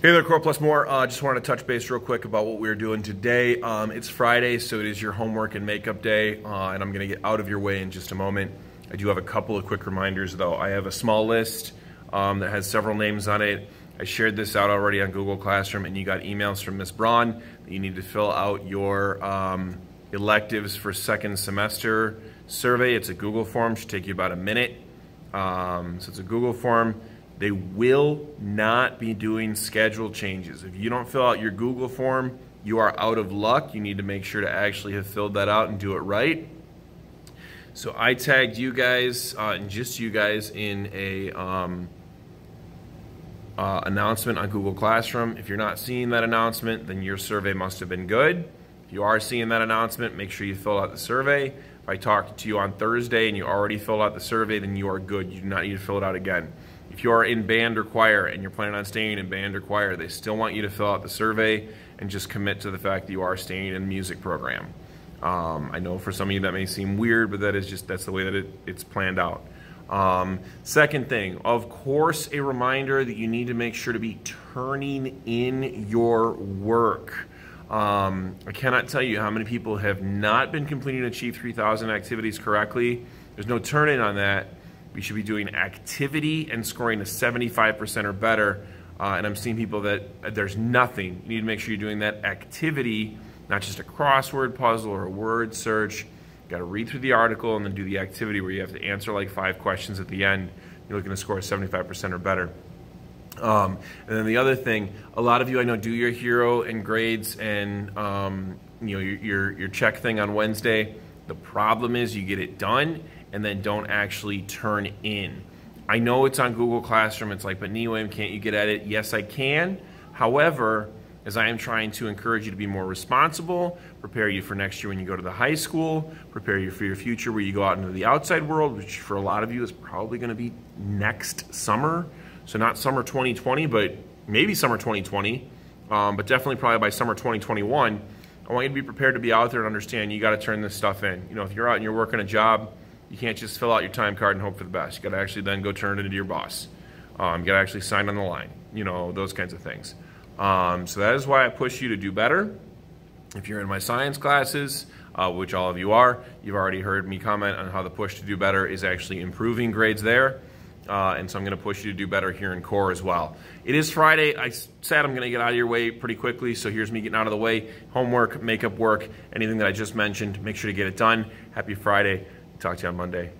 Hey there, Core Plus More. Uh, just wanted to touch base real quick about what we're doing today. Um, it's Friday, so it is your homework and makeup day, uh, and I'm going to get out of your way in just a moment. I do have a couple of quick reminders, though. I have a small list um, that has several names on it. I shared this out already on Google Classroom, and you got emails from Ms. Braun that you need to fill out your um, electives for second semester survey. It's a Google form, should take you about a minute. Um, so it's a Google form. They will not be doing schedule changes. If you don't fill out your Google form, you are out of luck. You need to make sure to actually have filled that out and do it right. So I tagged you guys, uh, and just you guys, in a um, uh, announcement on Google Classroom. If you're not seeing that announcement, then your survey must have been good. If you are seeing that announcement, make sure you fill out the survey. If I talked to you on Thursday and you already filled out the survey, then you are good. You do not need to fill it out again. If you are in band or choir and you're planning on staying in band or choir, they still want you to fill out the survey and just commit to the fact that you are staying in the music program. Um, I know for some of you that may seem weird, but that is just that's the way that it, it's planned out. Um, second thing, of course, a reminder that you need to make sure to be turning in your work. Um, I cannot tell you how many people have not been completing Achieve 3000 activities correctly. There's no turn in on that we should be doing activity and scoring a 75% or better. Uh, and I'm seeing people that uh, there's nothing. You need to make sure you're doing that activity, not just a crossword puzzle or a word search. You got to read through the article and then do the activity where you have to answer like five questions at the end. You're looking to score a 75% or better. Um, and then the other thing, a lot of you I know do your hero and grades and um, you know your, your, your check thing on Wednesday. The problem is you get it done and then don't actually turn in. I know it's on Google Classroom. It's like, but Neiweem, can't you get at it? Yes, I can. However, as I am trying to encourage you to be more responsible, prepare you for next year when you go to the high school, prepare you for your future where you go out into the outside world, which for a lot of you is probably going to be next summer. So not summer 2020, but maybe summer 2020, um, but definitely probably by summer 2021. I want you to be prepared to be out there and understand you got to turn this stuff in. You know, if you're out and you're working a job, you can't just fill out your time card and hope for the best. You got to actually then go turn it into your boss. Um, you got to actually sign on the line. You know those kinds of things. Um, so that is why I push you to do better. If you're in my science classes, uh, which all of you are, you've already heard me comment on how the push to do better is actually improving grades there. Uh, and so I'm going to push you to do better here in core as well. It is Friday. I said I'm going to get out of your way pretty quickly, so here's me getting out of the way. Homework, makeup work, anything that I just mentioned, make sure to get it done. Happy Friday. Talk to you on Monday.